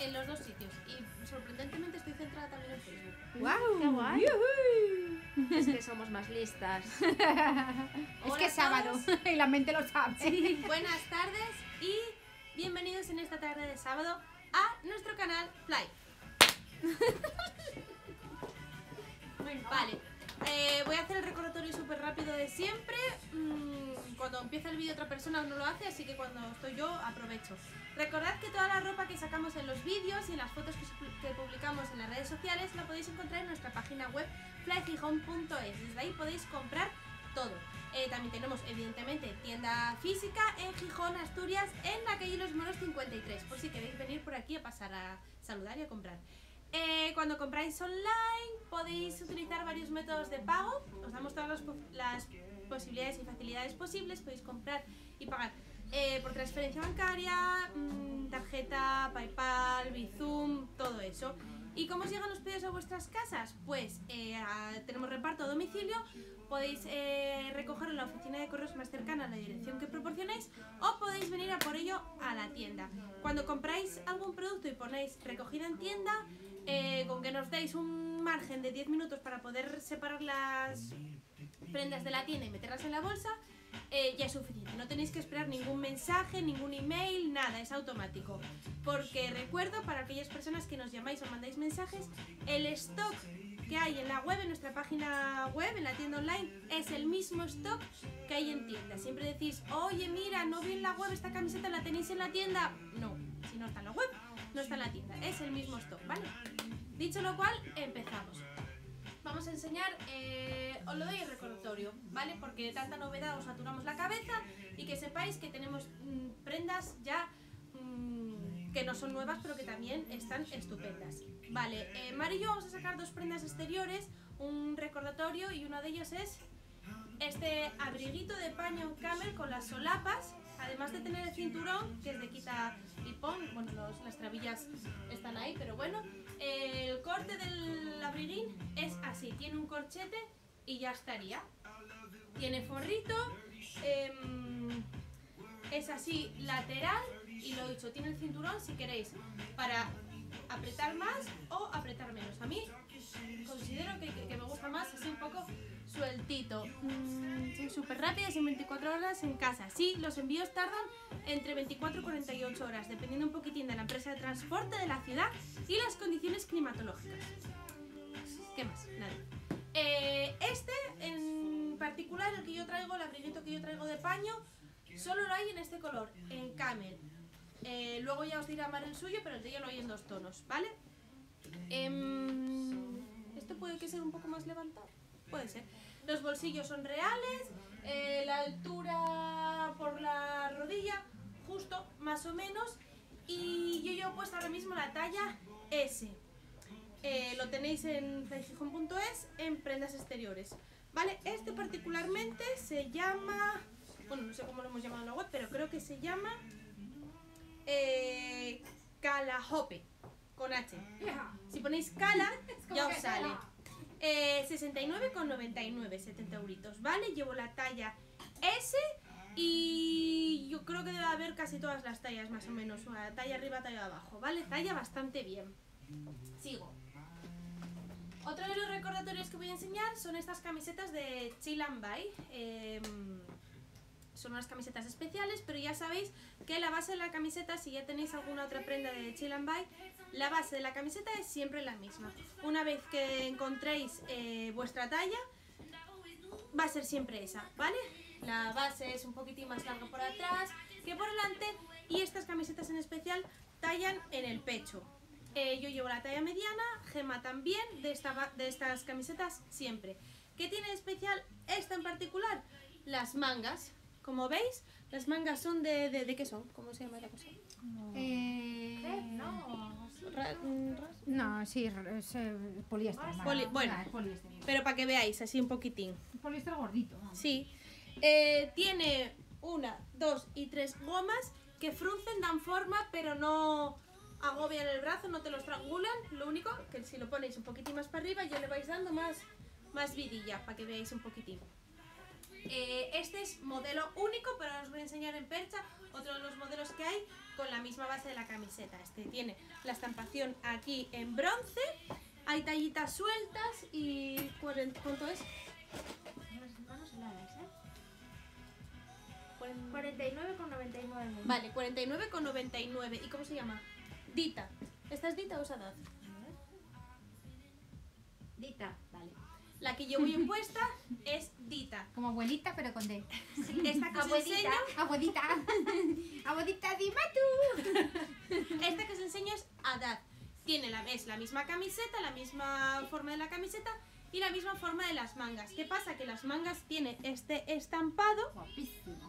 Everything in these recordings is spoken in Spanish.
en los dos sitios. Y sorprendentemente estoy centrada también en Facebook. ¡Guau! ¡Qué guay! Es que somos más listas. Es que es sábado y la mente lo sabe. Buenas tardes y bienvenidos en esta tarde de sábado a nuestro canal Fly. Vale, eh, voy a hacer el recordatorio súper rápido de siempre. Mm, cuando empieza el vídeo otra persona no lo hace, así que cuando estoy yo aprovecho. Recordad que toda la ropa que sacamos en los vídeos y en las fotos que, publicamos en las redes sociales la podéis encontrar en nuestra página web flygijón.es. Desde ahí podéis comprar todo. Eh, también tenemos, evidentemente, tienda física en Gijón, Asturias, en la calle Los Moros 53, por si queréis venir por aquí a pasar a saludar y a comprar. Eh, cuando compráis online podéis utilizar varios métodos de pago, os damos todas las, las posibilidades y facilidades posibles, podéis comprar y pagar eh, por transferencia bancaria, mm, tarjeta, PayPal, Bizum, todo eso. ¿Y cómo os llegan los pedidos a vuestras casas? Pues eh, tenemos reparto a domicilio, podéis eh, recogerlo en la oficina de correos más cercana a la dirección que proporcionéis o podéis venir a por ello a la tienda. Cuando compráis algún producto y ponéis recogida en tienda, eh, con que nos deis un margen de 10 minutos para poder separar las prendas de la tienda y meterlas en la bolsa, eh, ya es suficiente. No tenéis que esperar ningún mensaje, ningún email, nada, es automático. Porque recuerdo, para aquellas personas que nos llamáis o mandáis mensajes, el stock que hay en la web, en nuestra página web, en la tienda online, es el mismo stock que hay en tienda. Siempre decís, oye, mira, no vi en la web esta camiseta, ¿la tenéis en la tienda? No, si no está en la web, no está en la tienda, es el mismo stock, ¿vale? Dicho lo cual, empezamos. Vamos a enseñar, eh, os lo doy el recordatorio, ¿vale? Porque de tanta novedad os saturamos la cabeza y que sepáis que tenemos mm, prendas ya mm, que no son nuevas pero que también están estupendas. Vale, eh, Mari y yo vamos a sacar dos prendas exteriores, un recordatorio y una de ellas es este abriguito de paño camel con las solapas, además de tener el cinturón que es de quita y pon, bueno, los- las trabillas están ahí, pero bueno, el corte del abriguín es así, tiene un corchete y ya estaría. Tiene forrito, em, es así lateral y lo dicho, tiene el cinturón si queréis para apretar más o apretar menos. A mí considero que me gusta más así un poco sueltito. Mm, soy súper rápida, en 24 horas en casa. Sí, los envíos tardan entre 24 y 48 horas, dependiendo un poquitín de la empresa de transporte de la ciudad y las condiciones climatológicas. ¿Qué más? Nada. Eh, este en particular, el que yo traigo, el abriguito que yo traigo de paño, solo lo hay en este color, en camel. Eh, luego ya os dirá Mar el suyo, pero el de ella lo hay en dos tonos, ¿vale? Este puede que sea un poco más levantado, puede ser. Los bolsillos son reales, eh, la altura por la rodilla, justo, más o menos. Y yo llevo puesto ahora mismo la talla S. Eh, lo tenéis en flygijón.es en prendas exteriores. Vale, este particularmente se llama. Bueno, no sé cómo lo hemos llamado en la web, pero creo que se llama. Eh, Calahope, con H. Si ponéis Cala, ya os sale. Eh, 69,99, 70 euritos, ¿vale? Llevo la talla S y yo creo que debe haber casi todas las tallas más o menos, una talla arriba, talla abajo, ¿vale? Talla bastante bien. Sigo. Otro de los recordatorios que voy a enseñar son estas camisetas de Chill and Buy. Em, son unas camisetas especiales, pero ya sabéis que la base de la camiseta, si ya tenéis alguna otra prenda de Chill and Buy, la base de la camiseta es siempre la misma. Una vez que encontréis eh, vuestra talla, va a ser siempre esa, ¿vale? La base es un poquitín más larga por atrás que por delante y estas camisetas en especial tallan en el pecho. Eh, yo llevo la talla mediana, Gema también, de, esta, de estas camisetas siempre. ¿Qué tiene de especial esta en particular? Las mangas. Como veis, las mangas son de... ¿De, de qué son? ¿Cómo se llama la cosa? Eh, No. Ra- mm, No, sí, es eh, poliéster. Poli- bueno. Ah, es poliéster. Pero para que veáis, así un poquitín. Poliéster gordito. vamos. Sí. Eh, tiene una, dos y tres gomas que fruncen, dan forma, pero no agobian el brazo, no te lo estrangulan. Lo único que si lo ponéis un poquitín más para arriba ya le vais dando más, más vidilla para que veáis un poquitín. Eh, este es modelo único, pero os voy a enseñar en percha otro de los modelos que hay con la misma base de la camiseta. Este tiene la estampación aquí en bronce, hay tallitas sueltas y... ¿Cuánto es? Las manos heladas, ¿eh? Cuaren- 49,99. Vale, 49,99. ¿Y cómo se llama? Dita. ¿Esta es Dita o es Adaz? Dita. La que yo voy impuesta es Dita. Como abuelita, pero con D. Esta que os Abuelita. enseño, Abuelita. Abuelita, dime tú. esta que os enseño es Adad. Tiene la, es la misma camiseta, la misma forma de la camiseta y la misma forma de las mangas. ¿Qué pasa? Que las mangas tiene este estampado Guapísimo.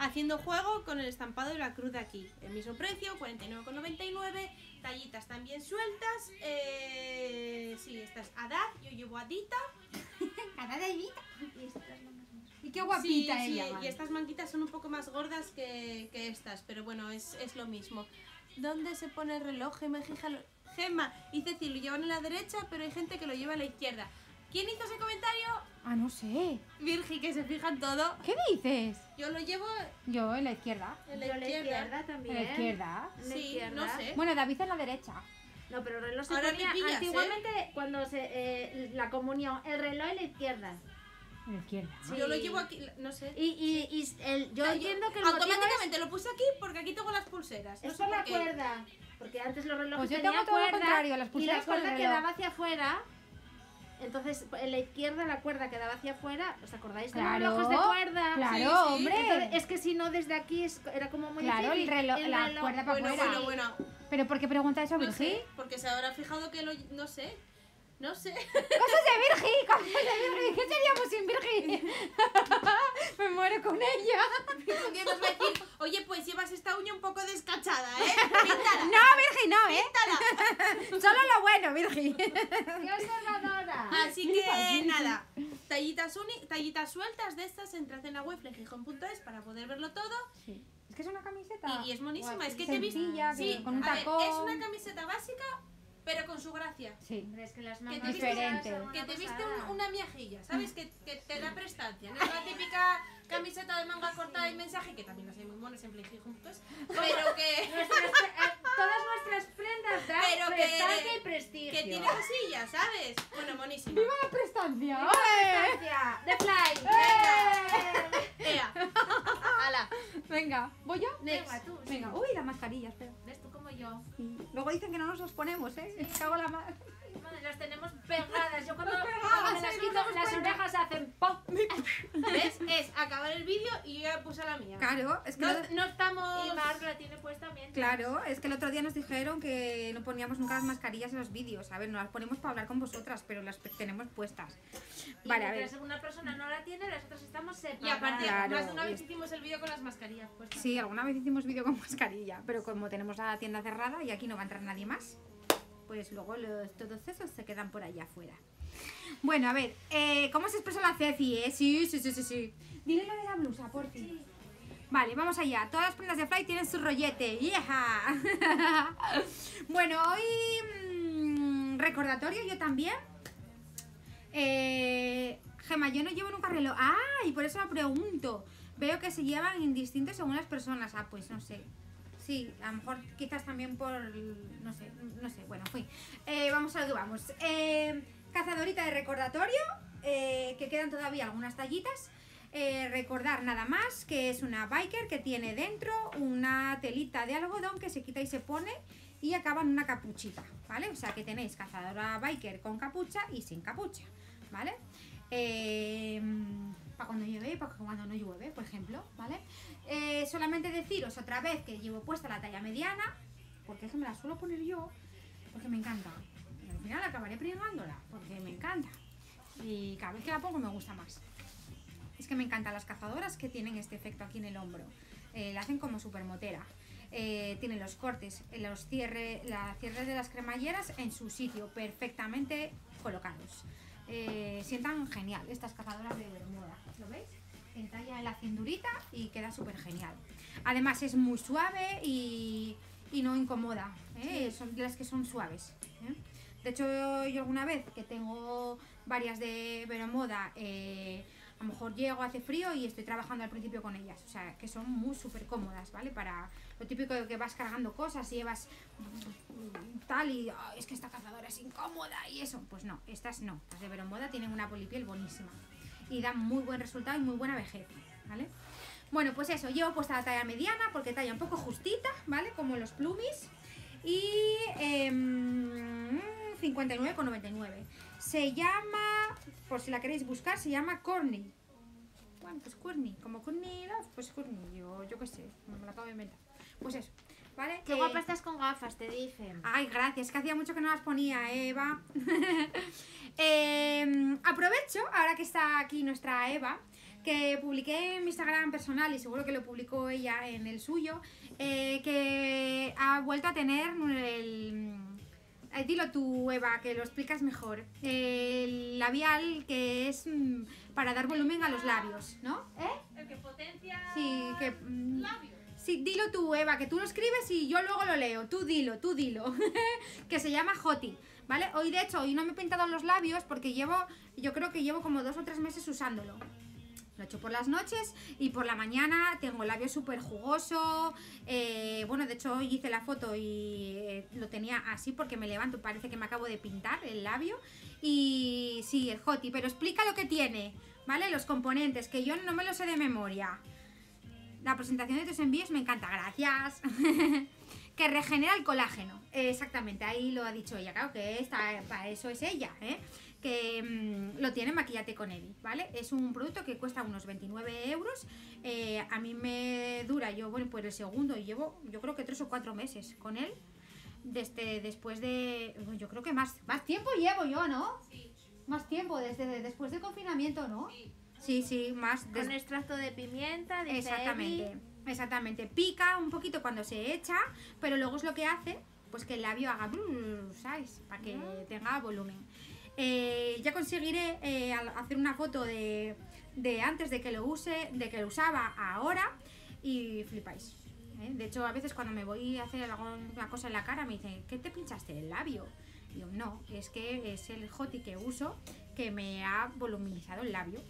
Haciendo juego con el estampado de la cruz de aquí. El mismo precio, 49,99. Tallitas también sueltas. Eh, sí, esta es Adad. Yo llevo Adita. Cara de Evita. Y estas. Y qué Sí, guapita sí, ella. y vale. estas manguitas son un poco más gordas que, que estas, pero bueno, es, es lo mismo. ¿Dónde se pone el reloj? Lo- Gema y Ceci lo llevan a la derecha, pero hay gente que lo lleva a la izquierda. ¿Quién hizo ese comentario? Ah, no sé. Virgi, que se fija en todo. ¿Qué dices? Yo lo llevo Yo en la izquierda. en la Yo a la izquierda. izquierda también. En la izquierda. En la Sí, izquierda. no sé. Bueno, David en la derecha. No, pero el reloj se Ahora ponía pillas, ¿eh? antiguamente cuando se eh, la comunión, el reloj en la izquierda. En la izquierda. Sí. Yo lo llevo aquí, no sé. Y, y, y el, yo entiendo que el automáticamente lo puse aquí porque aquí tengo las pulseras. es, No es por la qué. cuerda. Porque antes los relojes Pues yo tenían tengo todo lo cuerda contrario, las y la pulseras con el cuerda quedaba hacia afuera. Entonces, en la izquierda la cuerda quedaba hacia afuera. ¿Os acordáis de los Claro, relojes de cuerda? Claro, Sí, sí. hombre. Entonces, es que si no, desde aquí es- era como muy Claro, el difícil. reloj- la cuerda pa' Bueno, afuera. bueno, bueno. ¿Pero por qué pregunta eso, No sé, porque se habrá fijado que lo. No sé. No sé. ¡Cosas de Virgi! ¡Cosas de Virgi! ¿Qué seríamos sin Virgi? Me muero con ella. Un día nos va a decir, oye, pues llevas esta uña un poco descachada, ¿eh? Píntala. No, Virgi, no, ¿eh? Solo lo bueno, Virgi. ¡Qué observadora! Así que nada, tallitas, uni- tallitas sueltas de estas, entrad en la web flegijón.es para poder verlo todo. Sí. Es que es una camiseta. Y, y es monísima, es que te he visto. sencilla, Sí, con un a ver, tacón. es una camiseta básica, pero con su gracia. Sí. Es que las Que mangas te viste, que te viste un- una miajilla, ¿sabes? Que, que te da prestancia. No es la típica camiseta de manga cortada y mensaje, que también las hay muy monas en flegijón.es, pero que, Nuestras eh, todas nuestras prendas dan Pero que- prestancia y prestigio. que tiene cosillas, ¿sabes? Bueno, monísima. ¡Viva la prestancia! ¡Viva la prestancia! ¡The Fly! ¡Eh! Ea. Ala. Venga, ¿voy yo? Venga, tú. sí. Venga, uy, la mascarilla, espera. ¿Ves tú como yo? Luego dicen que no nos las ponemos, ¿eh? Cago la mar. Las tenemos pegadas. Yo cuando, Pegadas, cuando me las quito, las orejas hacen pop. ¿Ves? Es acabar el vídeo y yo ya puse la mía. Claro, es que, No, lo- no estamos. Y Mark la tiene puesta también. claro, es que el otro día nos dijeron que no poníamos nunca las mascarillas en los vídeos. A ver, no las ponemos para hablar con vosotras, pero las tenemos puestas. Y Vale, a ver. una persona no la tiene, las otras estamos separadas. Y aparte, Claro, más de una vez y- hicimos el vídeo con las mascarillas puestas. Sí, alguna vez hicimos vídeo con mascarilla, pero como tenemos la tienda cerrada y aquí no va a entrar nadie más, pues luego los, todos esos se quedan por allá afuera. Bueno, a ver, eh, ¿cómo se expresa la Ceci, eh? Sí, sí, sí, sí, sí. Dile lo de la blusa, por fin. Vale, vamos allá. Todas las prendas de Fly tienen su rollete. ¡Yeja! bueno, hoy mm, recordatorio yo también. Eh, Gema, yo no llevo nunca reloj. Ah, y por eso me pregunto. Veo que se llevan indistintos según las personas. Ah, pues no sé. Sí, a lo mejor quizás también por... No sé, no sé. Bueno, fui. Eh, vamos a lo vamos. Eh, cazadorita de recordatorio, eh, que quedan todavía algunas tallitas. Eh, recordar nada más que es una biker que tiene dentro una telita de algodón que se quita y se pone y acaba en una capuchita, ¿vale? O sea que tenéis cazadora biker con capucha y sin capucha, ¿vale? Para cuando llueve, para cuando no llueve, por ejemplo, ¿vale? Eh, solamente deciros otra vez que llevo puesta la talla mediana, porque es que me la suelo poner yo, porque me encanta. Y al final acabaré pringándola, porque me encanta. Y cada vez que la pongo me gusta más. Es que me encantan las cazadoras que tienen este efecto aquí en el hombro. Eh, la hacen como super motera. Eh, tienen los cortes, los cierre, la cierre de las cremalleras en su sitio, perfectamente colocados. Eh, sientan genial estas cazadoras de bermuda. ¿Lo veis? Entalla en la cinturita y queda súper genial. Además es muy suave y, y no incomoda. ¿eh? Son de las que son suaves. ¿eh? De hecho, yo alguna vez que tengo varias de Veromoda, eh, llego, hace frío y estoy trabajando al principio con ellas. O sea, que son muy súper cómodas, ¿vale? Para lo típico de que vas cargando cosas y llevas mm, tal y "Ay, es que esta cazadora es incómoda y eso. Pues no, estas no. Las de Veromoda tienen una polipiel buenísima. Y dan muy buen resultado y muy buena vejez, ¿vale? Bueno, pues eso, llevo puesta la talla mediana porque talla un poco justita, ¿vale? Como los plumis. Y em, 59,99. Se llama, por si la queréis buscar, se llama Corny. Bueno, pues Corny, como Corny Love, pues Corny, yo, yo qué sé, me lo acabo de inventar. Pues eso, ¿vale? Qué Eh, guapa estás con gafas, te dicen. Ay, gracias, que hacía mucho que no las ponía, Eva. Eh, aprovecho, ahora que está aquí nuestra Eva, que publiqué en mi Instagram personal y seguro que lo publicó ella en el suyo, eh, que ha vuelto a tener el... eh, dilo tú, Eva, que lo explicas mejor. El labial que es mm, para dar volumen a los labios, ¿no? ¿Eh? El que potencia Sí, que... mm, labios. Sí, dilo tú, Eva, que tú lo escribes y yo luego lo leo. Tú dilo, tú dilo. que se llama Joti, ¿vale? Hoy, de hecho, hoy no me he pintado los labios porque llevo, yo creo que llevo como dos o tres meses usándolo. Lo he hecho por las noches y por la mañana tengo el labio súper jugoso. eh, bueno, de hecho hoy hice la foto y eh, lo tenía así porque me levanto, parece que me acabo de pintar el labio. Y sí, el Joti, pero explica lo que tiene, ¿vale? Los componentes, que yo no me los sé de memoria. La presentación de tus envíos me encanta, gracias. que regenera el colágeno. Exactamente, ahí lo ha dicho ella, claro que esta, para eso es ella, ¿eh? Que mm, lo tiene Maquillate con Evi, ¿vale? Es un producto que cuesta unos 29 euros. Eh, a mí me dura, yo, bueno, pues el segundo, y llevo, yo creo que tres o cuatro meses con él. Desde después de. Yo creo que más, más tiempo llevo yo, ¿no? Sí, Más tiempo, desde después del confinamiento, ¿no? sí. Sí, sí, más. des- Con extracto de pimienta, dice Exactamente, exactamente. Pica un poquito cuando se echa, pero luego es lo que hace, pues que el labio haga, ¿sabes? Para que tenga volumen. Eh, ya conseguiré eh, hacer una foto de, de antes de que lo use, de que lo usaba a ahora y flipáis. ¿eh? De hecho, a veces cuando me voy a hacer alguna cosa en la cara me dicen, ¿qué te pinchaste el labio? Y yo, no, es que es el Joti que uso que me ha voluminizado el labio.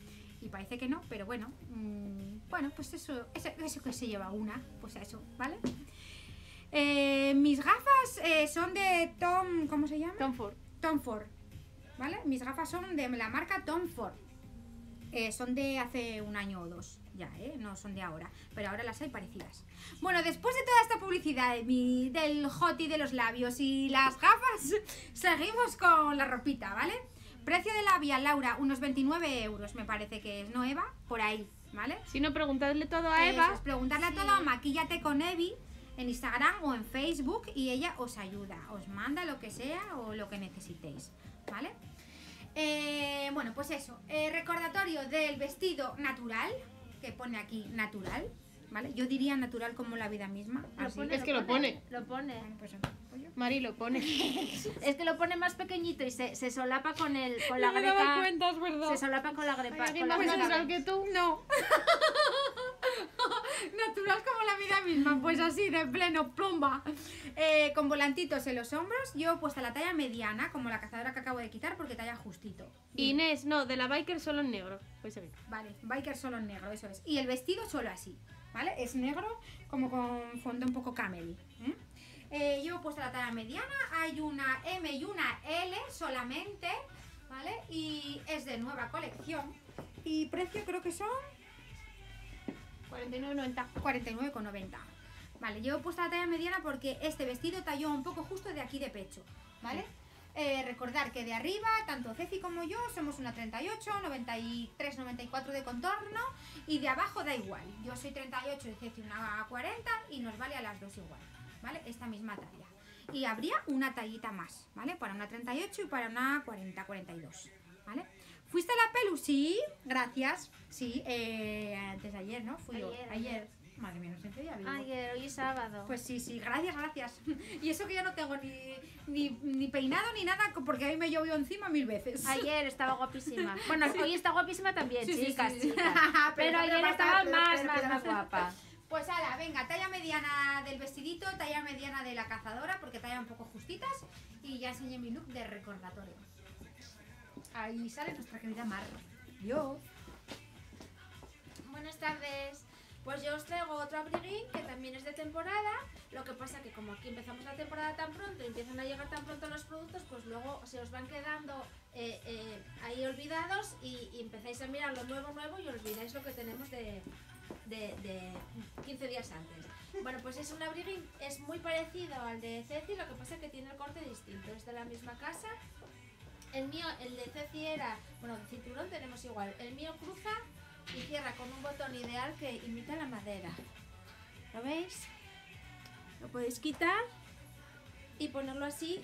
Y parece que no, pero bueno, mm, bueno, pues eso, eso, eso que se lleva una, pues eso, ¿vale? Eh, mis gafas eh, son de Tom, ¿cómo se llama? Tom Ford. Tom Ford, ¿vale? Mis gafas son de la marca Tom Ford. Eh, son de hace un año o dos, ya, ¿eh? No son de ahora, pero ahora las hay parecidas. Bueno, después de toda esta publicidad de mi- del hot y de los labios y las gafas, seguimos con la ropita, ¿vale? Precio de labial, Laura, unos 29 euros, me parece que es, ¿no, Eva? Por ahí, ¿vale? Si no, preguntadle todo a Eso Eva. es, preguntarle a todo, maquíllate con Evi en Instagram o en Facebook y ella os ayuda, os manda lo que sea o lo que necesitéis, ¿vale? Eh, bueno, pues eso, eh, recordatorio del vestido natural, que pone aquí natural, ¿vale? Yo diría natural como la vida misma. Lo así. pone, Es que lo pone. Lo pone. Pues, pues Mari lo pone. Es que lo pone más pequeñito y se, se solapa con el con la No grepa. cuenta, es verdad. Se solapa con la grepa. ¿Alguien más natural que tú? No. Natural como la vida misma, pues así, de pleno, plomba. Eh, con volantitos en los hombros, yo he puesto la talla mediana, como la cazadora que acabo de quitar, porque talla justito. Inés, no, de la biker solo en negro. Pues seguir. Vale, biker solo en negro, eso es. Y el vestido solo así, ¿vale? Es negro, como con fondo un poco camel. ¿eh? Eh, yo he puesto la talla mediana, hay una M y una L solamente, ¿vale? Y es de nueva colección. Y precio creo que son 49.90. 49,90. Vale, yo he puesto la talla mediana porque este vestido talló un poco justo de aquí de pecho, ¿vale? Eh, recordar que de arriba, tanto Ceci como yo somos una 38, 93, 94 de contorno y de abajo da igual. Yo soy 38 y Ceci una 40 y nos vale a las dos igual, ¿vale? Esta misma talla. Y habría una tallita más, ¿vale? Para una 38 y para una 40, 42, ¿vale? ¿Fuiste a la pelu? Sí, gracias. Sí, eh, antes de ayer, ¿no? Fui yo. Ayer, Ayer. Madre mía, no sé qué día vivo. Ayer, hoy es sábado. Pues sí, sí, gracias, gracias. Y eso que yo no tengo ni, ni, ni peinado ni nada, porque a mí me llovió encima mil veces. Ayer estaba guapísima. Bueno, hoy está guapísima también, Sí, chicas, sí. chicas. Pero ayer estaba pero- más, pero- más, más guapa. Pues ala, venga, talla mediana del vestidito, talla mediana de la cazadora, porque talla un poco justitas, y ya enseñé mi look de recordatorio. Ahí sale nuestra querida Mar. Yo. Buenas tardes. Pues yo os traigo otro abriguín que también es de temporada. Lo que pasa que como aquí empezamos la temporada tan pronto y empiezan a llegar tan pronto los productos, pues luego se os van quedando eh, eh, ahí olvidados y, y empezáis a mirar lo nuevo nuevo y olvidáis lo que tenemos de, de, de 15 días antes. Bueno, pues es un abriguín, es muy parecido al de Ceci, lo que pasa que tiene el corte distinto. Es de la misma casa. El mío, el de Ceci era, bueno, el cinturón tenemos igual. El mío cruza y cierra con un botón ideal que imita la madera. ¿Lo veis? Lo podéis quitar y ponerlo así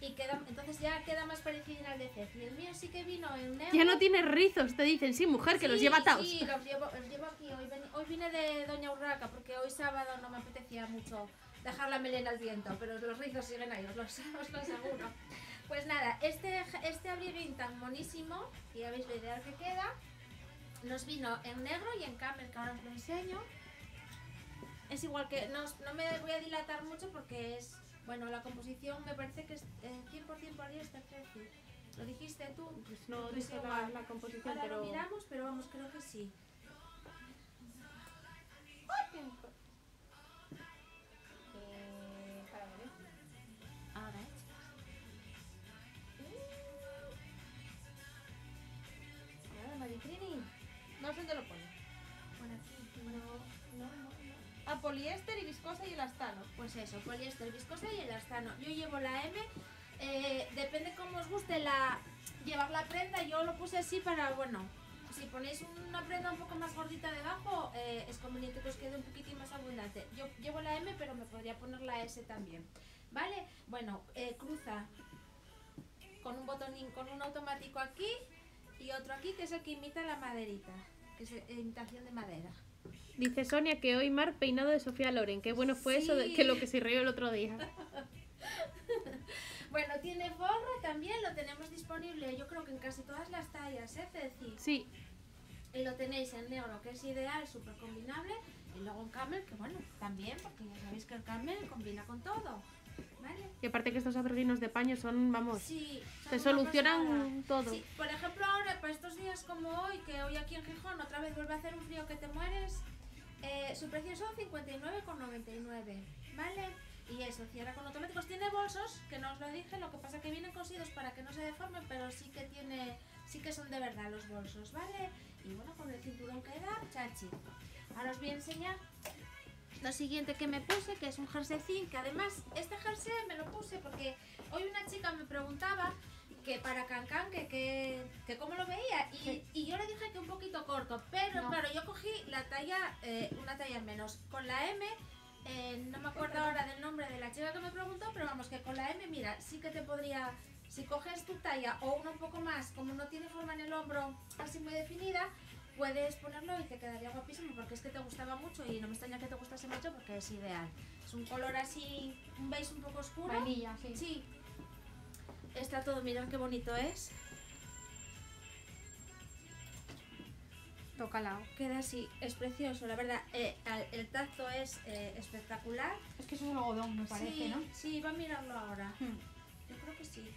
y queda, entonces ya queda más parecido al de Ceci. El mío sí que vino en negro. Ya no tiene rizos, te dicen, sí, mujer, que los Sí, lleva atados. Sí, los llevo, los llevo aquí. Hoy, ven- hoy vine de Doña Urraca porque hoy sábado no me apetecía mucho dejar la melena al viento, pero los rizos siguen ahí, os lo, os lo aseguro. Pues nada, este, este abriguín tan monísimo, y ya veis lo ideal que queda, nos vino en negro y en camel, que ahora os lo enseño. Es igual que, no, no me voy a dilatar mucho porque es, bueno, la composición me parece que es eh, 100% poliéster, Ceci. ¿Lo dijiste tú? Pues no Pues dice la, la composición, Ahora pero... lo miramos, pero vamos, creo que sí. Poliéster y viscosa y elastano. Pues eso, poliéster, viscosa y elastano. Yo llevo la M. eh, depende cómo os guste la llevar la prenda. Yo lo puse así para, bueno, si ponéis una prenda un poco más gordita debajo, eh, es conveniente que os quede un poquitín más abundante. Yo llevo la M, pero me podría poner la S también. ¿Vale? Bueno, eh, cruza con un botonín, con un automático aquí y otro aquí que es el que imita la maderita, que es imitación de madera. Dice Sonia que hoy Mar peinado de Sofía Loren. Qué bueno fue eso de que lo que se rió el otro día. Bueno, tiene forro también, lo tenemos disponible yo creo que en casi todas las tallas, ¿eh, Ceci? Sí, Y lo tenéis en negro, que es ideal, súper combinable. Y luego en camel, que bueno, también, porque ya sabéis que el camel combina con todo. ¿Vale? y aparte que estos abriguinos de paño son, vamos, Sí, son te solucionan todo. Sí, por ejemplo, ahora, para estos días como hoy, que hoy aquí en Gijón otra vez vuelve a hacer un frío que te mueres, eh, su precio son 59,99, ¿vale? Y eso, cierra con automáticos. Tiene bolsos, que no os lo dije, lo que pasa que vienen cosidos para que no se deformen, pero sí que tiene, sí que son de verdad los bolsos, ¿vale? Y bueno, con el cinturón queda chachi. Ahora os voy a enseñar lo siguiente que me puse, que es un jerseycín, que además este jersey me lo puse porque hoy una chica me preguntaba que para Cancán, que, que, que cómo lo veía, y, Sí. y yo le dije que un poquito corto, pero No. claro, yo cogí la talla, eh, una talla menos, con la M, eh, no me acuerdo ahora del nombre de la chica que me preguntó, pero vamos, que con la M, mira, sí que te podría, si coges tu talla o una un poco más, como no tiene forma en el hombro así muy definida, puedes ponerlo y te quedaría guapísimo porque es que te gustaba mucho y no me extraña que te gustase mucho porque es ideal. Es un color así, un beige un poco oscuro. Vainilla, sí. Sí. Está todo, mirad qué bonito es. Tócala. Queda así, es precioso, la verdad. Eh, al- el tacto es eh, espectacular. Es que eso es algodón, me parece, sí, ¿no? sí, va a mirarlo ahora. Hmm. Yo creo que sí.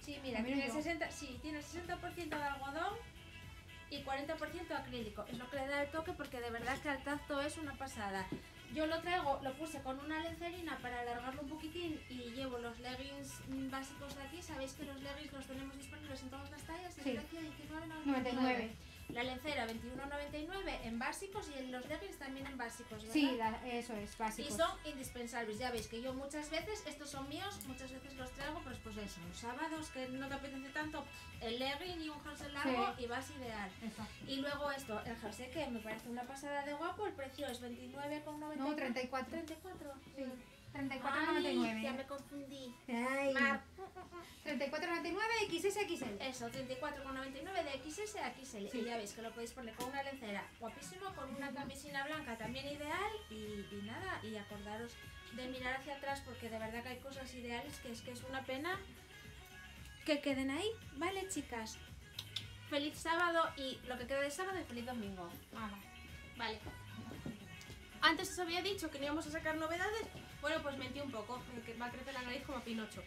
Sí, mira, tiene el, yo. 60, sí, tiene el 60% de algodón y 40% acrílico. Es lo que le da el toque porque de verdad que al tacto es una pasada. Yo lo traigo, lo puse con una lencerina para alargarlo un poquitín y llevo los leggings básicos de aquí. Sabéis que los leggings los tenemos disponibles en todas las tallas. El Sí. precio 19,99. 99. La lencera 21,99 en básicos y en los leggings también en básicos. ¿verdad? Sí, la- eso es, Y básico. son indispensables, ya veis que yo muchas veces, estos son míos, muchas veces los traigo, pues pues eso, los sábados que no te apetece tanto, el legging y un jersey largo y vas ideal. Y luego esto, el jersey que me parece una pasada de guapo, el precio es 29,99. No, 34. 34. Sí. Ay, 34,99. ya me confundí. Ay. Mar. 34,99 XSXL. Eso, 34,99 de XS a XL. Sí. Y ya veis que lo podéis poner con una lencera guapísimo, con una camisina blanca también ideal. Y, y nada, y acordaros de mirar hacia atrás porque de verdad que hay cosas ideales que es que es una pena que queden ahí. Vale, chicas. Feliz sábado y lo que queda de sábado y feliz domingo. Vale. Antes os había dicho que no íbamos a sacar novedades. Bueno, pues mentí un poco, que va a crecer la nariz como Pinocho.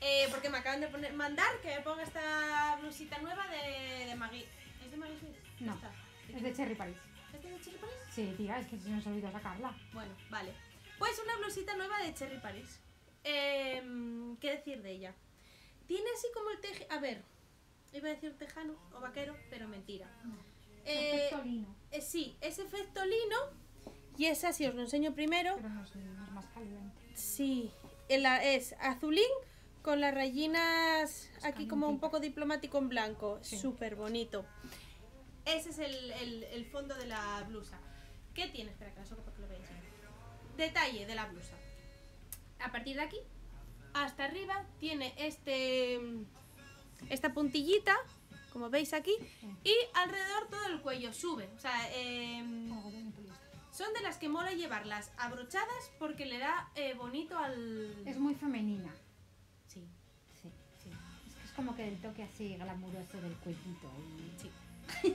Eh, porque me acaban de poner, mandar que me ponga esta blusita nueva de, de Maggie. ¿Es de Maggie Smith? No. Esta. Es de Cherry Paris. ¿Este de Cherry Paris? Sí, tía, es que se nos olvidó sacarla. Bueno, vale. Pues una blusita nueva de Cherry Paris. Em, ¿Qué decir de ella? Tiene así como el teje... A ver, iba a decir tejano o vaquero, pero mentira. Eh, Efecto lino, eh, sí, es efecto lino. Y es así, os lo enseño primero. pero no es, más caliente. Sí, la- es azulín con las rayinas aquí como un poco diplomático en blanco. Sí. Súper bonito. Ese es el, el- el fondo de la blusa. ¿Qué tiene? Espera, que la saco para que lo veáis. Detalle de la blusa. A partir de aquí hasta arriba tiene este esta puntillita, como veis aquí, y alrededor todo el cuello sube. O sea, em. Son de las que mola llevarlas abrochadas porque le da eh, bonito al... Es muy femenina. Sí, Sí, sí. Es que es como que el toque así glamuroso del cuellito. y- sí.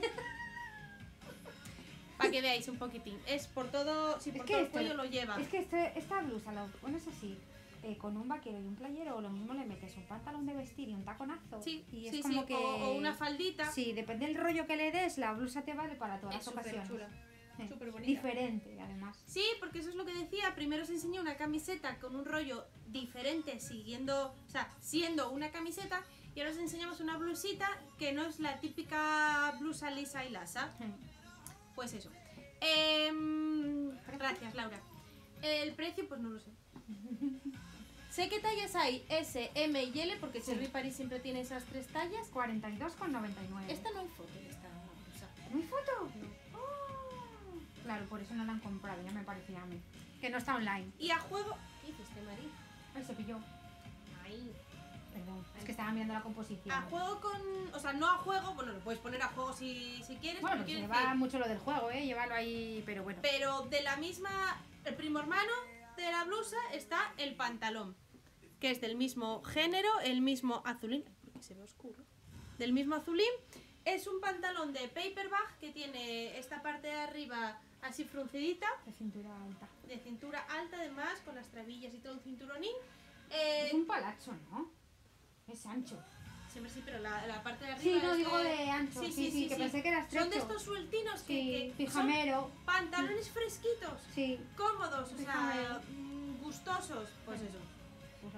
Para que veáis un poquitín. Es por todo... Si Es por que todo el cuello lo lleva. Es que este- esta blusa lo pones así, eh, con un vaquero y un playero, o lo mismo le metes un pantalón de vestir y un taconazo. Sí, y es sí, como sí. que. O, o una faldita. Sí, depende del rollo que le des, la blusa te vale para todas es las ocasiones. chula. Súper bonita. Diferente, además. Sí, porque eso es lo que decía. Primero os enseñé una camiseta con un rollo diferente, siguiendo, o sea, siendo una camiseta. Y ahora os enseñamos una blusita que no es la típica blusa lisa y lasa. Pues eso. Em, gracias, Laura. El precio, pues no lo sé. sé qué tallas hay, S, M y L, porque. Cherry Paris siempre tiene esas tres tallas. 42,99. Esta no hay foto por eso no la han comprado, ya me parecía a mí. Que no está online. Y a juego... ¿Qué hiciste, Mari? Ay, se pilló. Ahí. Perdón, es que estaba mirando la composición. A juego con... O sea, no a juego, bueno, lo puedes poner a juego si, si quieres, Bueno, pero lleva mucho lo del juego, ¿eh? Llévalo ahí, pero bueno. Pero de la misma... El primo hermano de la blusa está el pantalón, que es del mismo género, el mismo azulín, porque se ve oscuro, del mismo azulín. Es un pantalón de paperback que tiene esta parte de arriba así fruncidita, De cintura alta. de cintura alta además, con las trabillas y todo un cinturonín. Eh, Es un palacho, ¿no? Es ancho. Siempre sí, pero la, la parte de arriba Sí, no digo de ancho. Sí, sí, que pensé que era estrecho. Son de estos sueltinos que, Sí, que pijamero. son pantalones fresquitos, Sí. cómodos, o sea, gustosos. Pues eso, Pues.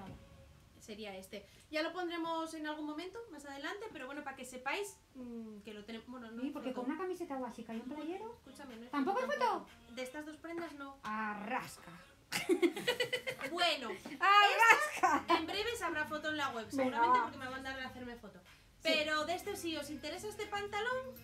Sería este. Ya lo pondremos en algún momento, más adelante, pero bueno, para que sepáis mm, que lo tenemos. Bueno, no Sí, porque con una camiseta básica y un playero, Escúchame, no ¿Tampoco hay foto? De estas dos prendas no. arrasca. Bueno, ¡Arrasca! en breves habrá foto en la web, seguramente porque me van a dar a hacerme foto. Pero de este, si os interesa este pantalón,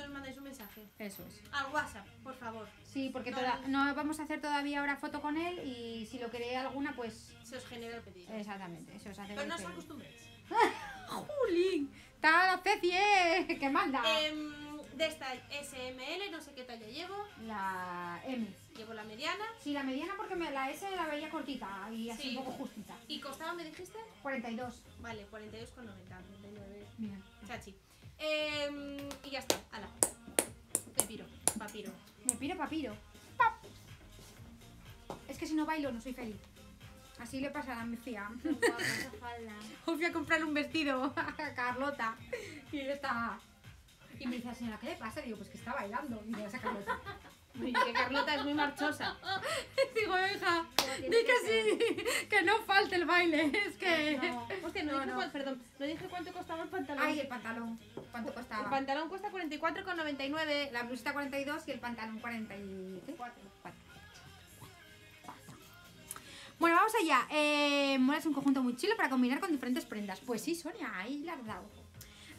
nos mandáis un mensaje. Eso es. Al WhatsApp, por favor. Sí, porque No, toda- no vamos a hacer todavía ahora foto con él y si lo queréis alguna, pues Se os genera el pedido. exactamente, eso os hace Pero no os acostumbréis. ¡Jolín! ¡Está la especie! ¡Que manda! Em, de esta SML, no sé qué talla llevo. La M. Llevo la mediana. Sí, la mediana porque me, la S la veía cortita y así Sí. un poco justita. ¿Y costaba, me dijiste? 42. Vale, 42,90. 39. Bien. Chachi. Em, y ya está. Ala. Pepiro. Papiro. Me piro papiro. ¡Pap! Es que si no bailo no soy feliz. Así le pasa a mi tía. Hoy fui a comprarle un vestido a Carlota y está... Y me dice, señora, ¿qué le pasa? Digo, pues que está bailando. Y digo, esa Carlota. Que Carlota es muy marchosa. Digo, hija, di que sí, que no falte el baile. Es que... No. Hostia, no, No, dije no. cuál- perdón, no dije cuánto costaba el pantalón. Ay, el pantalón. ¿Cuánto el costaba? pantalón cuesta 44,99. La blusita 42 y el pantalón 44. Bueno, vamos allá. Eh, mola es un conjunto muy chulo para combinar con diferentes prendas. Pues sí, Sonia, ahí la has dado.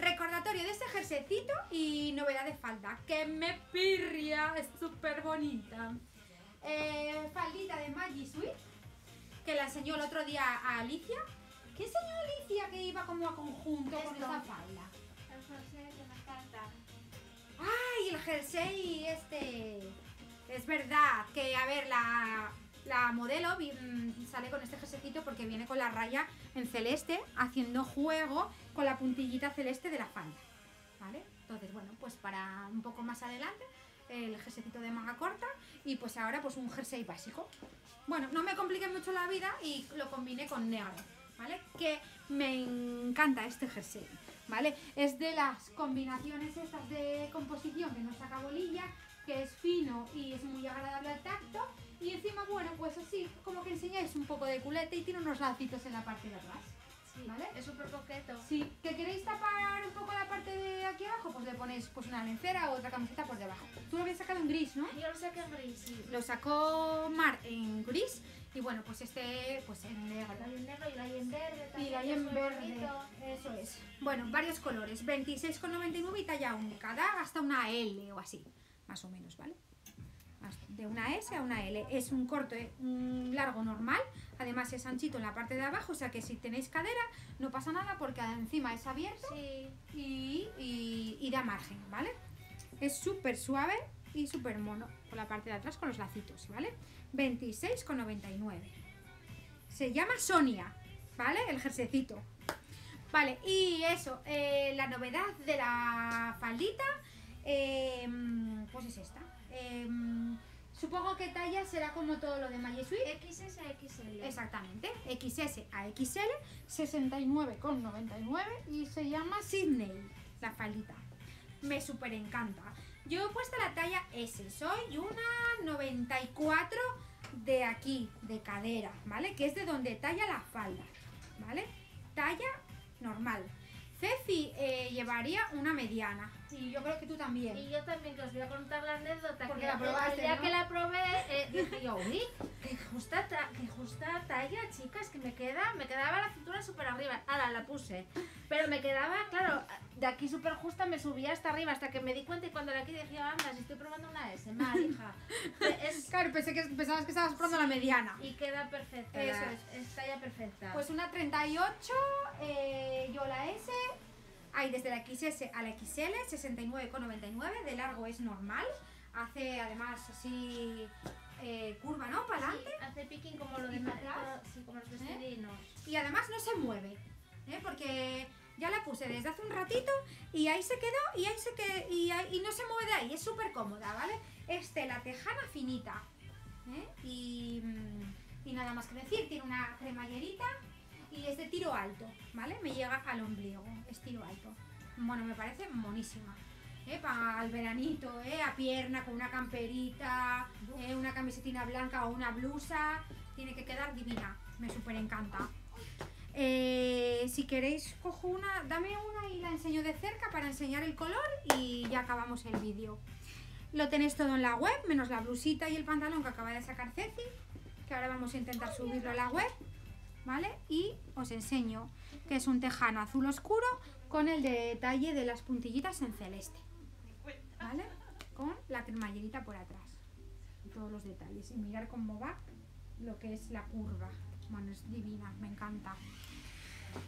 Recordatorio de este jerseycito y novedad de falda. Que me pirria, es súper bonita. Eh, faldita de Maggie Sweet, que la enseñó el otro día a Alicia. ¿Qué enseñó Alicia que iba como a conjunto con esa falda? El jersey que me encanta. ¡Ay, el jersey este! Es verdad que, a ver, la, la modelo mm, sale con este jerseycito porque viene con la raya en celeste, haciendo juego con la puntillita celeste de la falda. ¿Vale? Entonces, bueno, pues para un poco más adelante, el jerseycito de manga corta y pues ahora pues un jersey básico. Bueno, no me compliqué mucho la vida y lo combiné con negro, ¿vale? Que me encanta este jersey. ¿vale? Es de las combinaciones estas de composición que no saca bolilla, que es fino y es muy agradable al tacto. Y encima, bueno, pues así, como que enseñáis un poco de culete y tiene unos lacitos en la parte de atrás. Sí, ¿Vale? Es súper coqueto. Si que queréis tapar un poco la parte de aquí abajo, pues le ponéis pues una lencera o otra camiseta por debajo. Tú lo habías sacado en gris, ¿no? Yo lo saqué en gris, sí. Lo sacó Mar en gris y bueno, pues este pues en negro. Lo hay en negro y lo hay en verde Y también. la hay en verde. bonito. Eso es. Bueno, varios colores. 26,99 y talla única. Da hasta una L o así. Más o menos, ¿vale? De una S a una L. Es un corto, un largo normal. Además es anchito en la parte de abajo. O sea que si tenéis cadera no pasa nada porque encima es abierto Sí. y, y- y da margen, ¿vale? Es súper suave y súper mono por la parte de atrás con los lacitos, ¿vale? 26,99. Se llama Sonia, ¿vale? El jersecito. Vale, y eso, eh, la novedad de la faldita, eh, pues es esta. Eh, supongo que talla será como todo lo de Magic Suite. XS a XL. Exactamente, XS a XL, 69,99 y se llama Sydney, la faldita. Me súper encanta. Yo he puesto la talla S, soy una 94 de aquí, de cadera, ¿vale? Que es de donde talla la falda, ¿vale? Talla normal. Ceci eh, llevaría una mediana y yo creo que tú también. Y yo también, que os voy a contar la anécdota. Porque que la probaste, el día ¿no? que la probé, eh, dije yo, uy, qué justa, ta- qué justa talla, chicas, que me queda, me quedaba la cintura súper arriba. Ahora la puse. Pero me quedaba, claro, de aquí súper justa, me subía hasta arriba, hasta que me di cuenta y cuando la aquí dije, anda, si estoy probando una S, mal, hija. Es, Claro, pensé que pensabas que estabas probando la mediana. y queda perfecta. Eso la- es. talla perfecta. Pues una 38, eh, yo la S, hay desde la XS a la XL, 69,99, de largo es normal, hace además así eh, curva, ¿no? Para Sí, adelante. hace picking como lo ¿Y de para atrás? sí, como los vestidinos. Y además no se mueve, ¿eh? porque ya la puse desde hace un ratito y ahí se quedó y ahí se quedó y, ahí- y no se mueve de ahí, es súper cómoda, ¿vale? Es tela tejana finita. ¿eh? Y, mm, y nada más que decir, tiene una cremallerita y es de tiro alto, ¿vale? Me llega al ombligo, es tiro alto. Bueno, me parece monísima. ¿eh? Para el veranito, ¿eh? a pierna, con una camperita, ¿eh? una camisetina blanca o una blusa, tiene que quedar divina, me súper encanta. Si queréis, cojo una, dame una y la enseño de cerca para enseñar el color y ya acabamos el vídeo. Lo tenéis todo en la web, menos la blusita y el pantalón que acaba de sacar Ceci, que ahora vamos a intentar subirlo a la web, ¿vale? Y os enseño que es un tejano azul oscuro con el detalle de las puntillitas en celeste, ¿vale? Con la cremallerita por atrás todos los detalles y mirar cómo va lo que es la curva. Bueno, es divina, me encanta.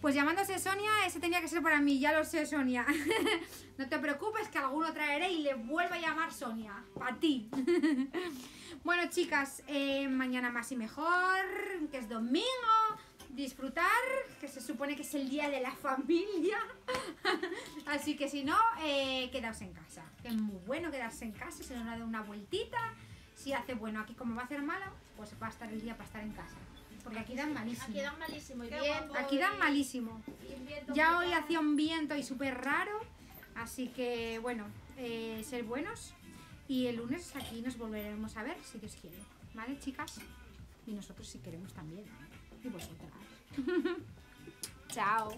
Pues llamándose Sonia, ese tenía que ser para mí, ya lo sé, Sonia. no te preocupes que alguno traeré y le vuelvo a llamar Sonia. Para ti. bueno, chicas, eh, mañana más y mejor, que es domingo. Disfrutar, que se supone que es el día de la familia. Así que si no, eh, quedaos en casa. Es muy bueno quedarse en casa, se nos da una vueltita. Si hace bueno aquí como va a hacer malo, pues va a estar el día para estar en casa. Porque aquí dan malísimo. Aquí dan malísimo y Qué viento. guapo. Aquí dan malísimo. y un viento Ya hoy hacía un viento y súper raro, así que bueno, eh, ser buenos. Y el lunes aquí nos volveremos a ver, si Dios quiere. ¿Vale, chicas? Y nosotros si queremos también. Y vosotras. Chao.